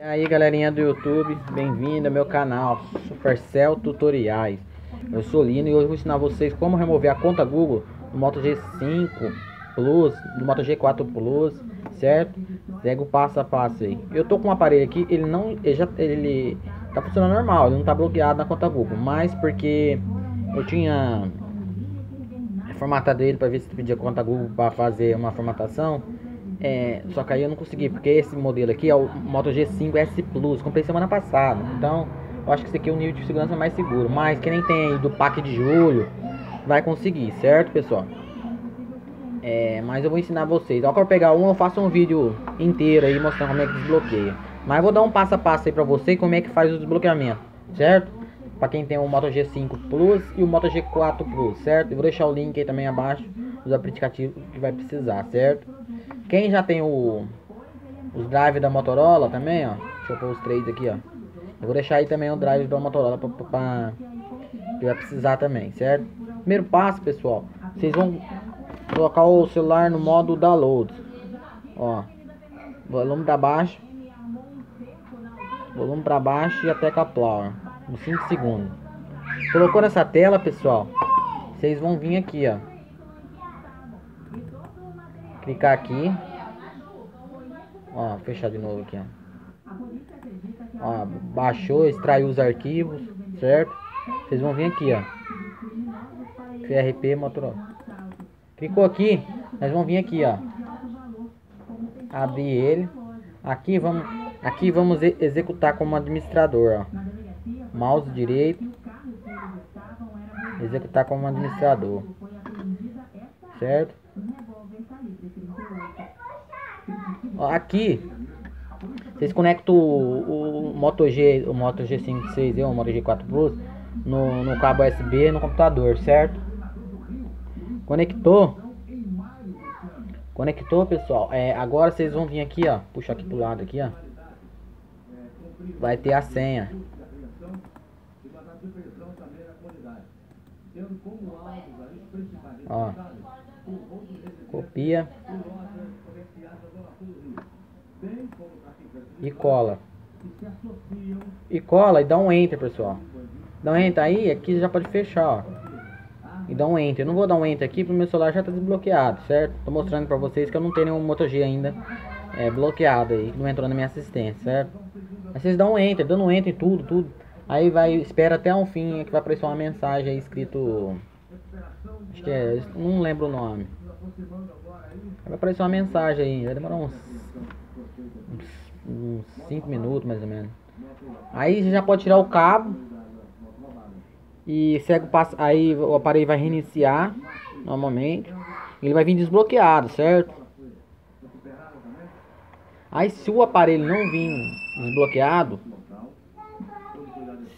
E aí galerinha do YouTube, bem-vindo ao meu canal Supercell Tutoriais. Eu sou Lino e hoje vou ensinar vocês como remover a conta Google do Moto G5 Plus, do Moto G4 Plus, certo? Segue o passo a passo aí. Eu tô com um aparelho aqui, ele não, ele já, ele tá funcionando normal, ele não tá bloqueado na conta Google. Mas porque eu tinha formatado ele para ver se pedia conta Google para fazer uma formatação é, só que aí eu não consegui, porque esse modelo aqui é o Moto G5 S Plus, comprei semana passada. Então, eu acho que esse aqui é o nível de segurança mais seguro. Mas quem nem tem do PAC de julho, vai conseguir, certo, pessoal? É, mas eu vou ensinar vocês. Ao que eu pegar um, eu faço um vídeo inteiro aí mostrando como é que desbloqueia. Mas vou dar um passo a passo aí pra você como é que faz o desbloqueamento, certo? Pra quem tem o Moto G5 Plus e o Moto G4 Plus, certo? Eu vou deixar o link aí também abaixo dos aplicativos que vai precisar, certo? Quem já tem o os drive da Motorola também, ó. Deixa eu pôr os três aqui, ó. Eu vou deixar aí também o drive da Motorola pra que vai precisar também, certo? Primeiro passo, pessoal, vocês vão colocar o celular no modo download. Ó, volume para baixo, volume para baixo e até caplar, uns 5 segundos. Colocou nessa tela, pessoal, vocês vão vir aqui, ó clicar aqui. Ó, fechar de novo aqui, ó. Ó, baixou, extraiu os arquivos, certo? Vocês vão vir aqui, ó. FRP Motorola. Clicou aqui, nós vamos vir aqui, ó. Abrir ele. Aqui vamos, aqui vamos executar como administrador, ó. Mouse direito. Executar como administrador. Certo? Aqui, vocês conectam o, o Moto G, o Moto G56 e o Moto G4 Plus no, no cabo USB no computador, certo? Conectou. Conectou, pessoal. É, agora vocês vão vir aqui, ó. Puxa aqui pro lado aqui, ó. Vai ter a senha. Ó. Copia. E cola. E cola e dá um enter, pessoal. Dá um enter aí, aqui já pode fechar, ó. E dá um enter. Eu não vou dar um enter aqui porque meu celular já tá desbloqueado, certo? Tô mostrando pra vocês que eu não tenho nenhum Moto G ainda é, bloqueado aí, que não entrou na minha assistência, certo? Aí vocês dão um enter, dando um enter em tudo, tudo. Aí vai, espera até um fim, que vai aparecer uma mensagem aí escrito... Acho que é, não lembro o nome. Vai aparecer uma mensagem aí, vai demorar uns uns 5 minutos mais ou menos. Aí você já pode tirar o cabo e segue o passo, aí o aparelho vai reiniciar normalmente. Ele vai vir desbloqueado, certo? Aí se o aparelho não vir desbloqueado,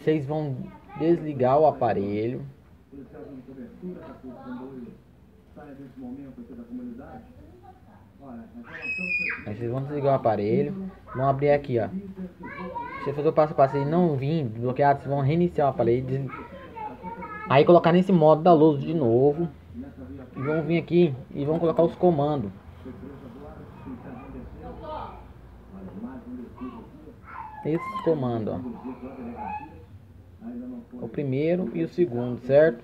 vocês vão desligar o aparelho. Aí vocês vão desligar o aparelho. Vão abrir aqui, ó. Se você fazer o passo a passo e não vir bloqueado, vocês vão reiniciar o aparelho. Aí colocar nesse modo da luz de novo. E vão vir aqui e vão colocar os comandos. Esses comandos, ó. O primeiro e o segundo, certo?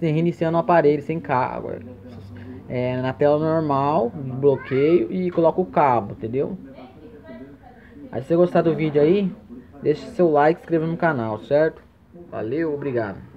Reiniciando o aparelho sem cargo é, na tela normal, bloqueio e coloco o cabo, entendeu? Aí se você gostar do vídeo aí, deixe seu like e inscreva no canal, certo? Valeu, obrigado.